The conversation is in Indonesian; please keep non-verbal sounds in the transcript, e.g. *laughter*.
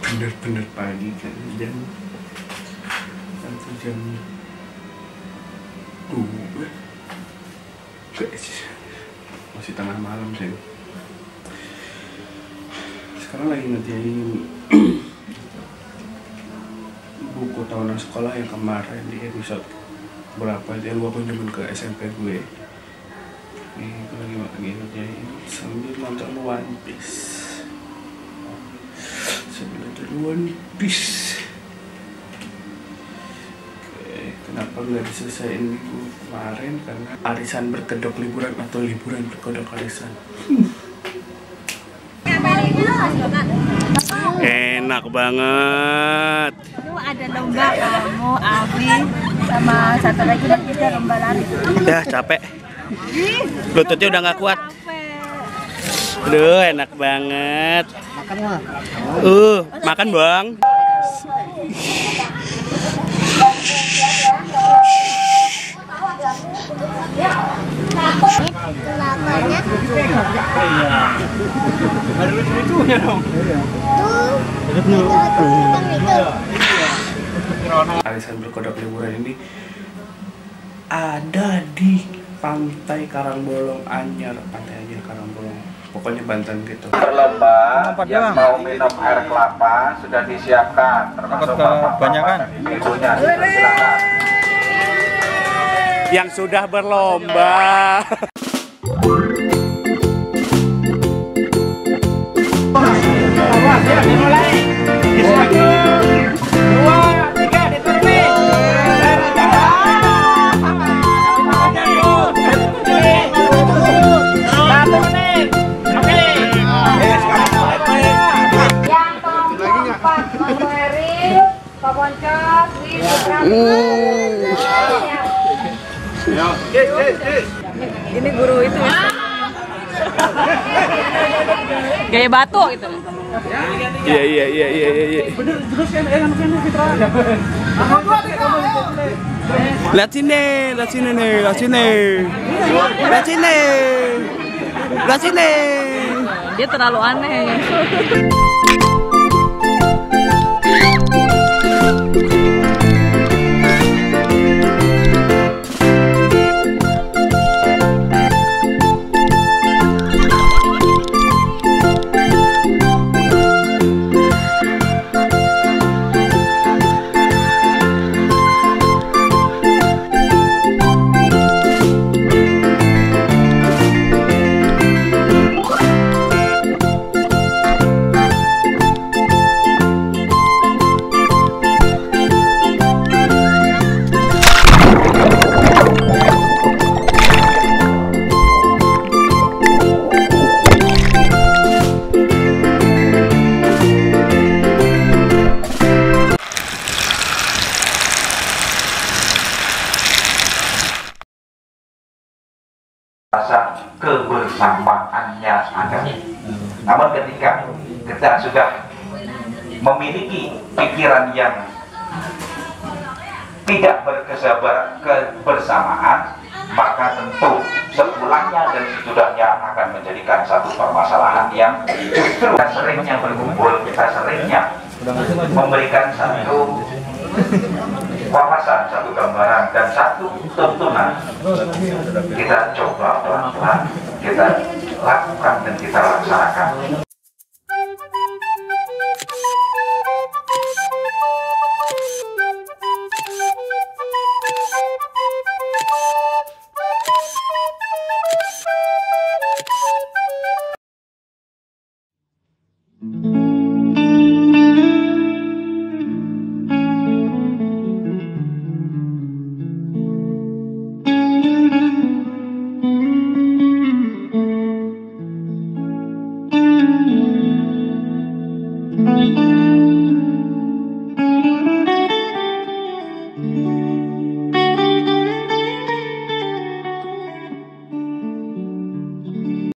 bener-bener pagi kan jam satu jam dua. Masih tengah malam sih sekarang lagi ngerjain *clears throat* buku tahunan sekolah yang kemarin di episode berapa yang gue kunjungin ke SMP gue. Ini lagi lagi ngerjain sambil nonton One Piece One Piece. Oke, kenapa nggak diselesaikan minggu kemarin? Karena arisan berkedok liburan atau liburan berkedok arisan. Enak banget. Itu ada lomba kamu, Abi, sama satu lagi dan kita lomba lari. ya capek. Lututnya udah nggak kuat Aduh, enak banget. Makan mah. Uh, makan bang. Ada lucu-lucunya dong. Arisan berkodok liburan ini ada di Pantai Karangbolong Anyar, Pantai Anyar Karangbolong. Pokoknya Banten gitu. berlomba yang doang. mau minum air kelapa sudah disiapkan termasuk kebanyakan. ibunya silakan Yang sudah berlomba. Putra, Ini guru itu ya. Gaya batu gitu. Iya iya iya iya iya. iya. Lihat sini, lihat sini nih, lihat sini. Lihat sini. Lihat sini. Dia terlalu aneh. Kebersamaannya ada. Namun ketika kita sudah memiliki pikiran yang tidak berkesabar kebersamaan maka tentu sepulangnya dan sesudahnya akan menjadikan satu permasalahan yang justru kita seringnya berkumpul kita seringnya memberikan satu gambaran dan satu tuntunan kita coba pelan-pelan kita lakukan dan kita laksanakan thank mm -hmm. you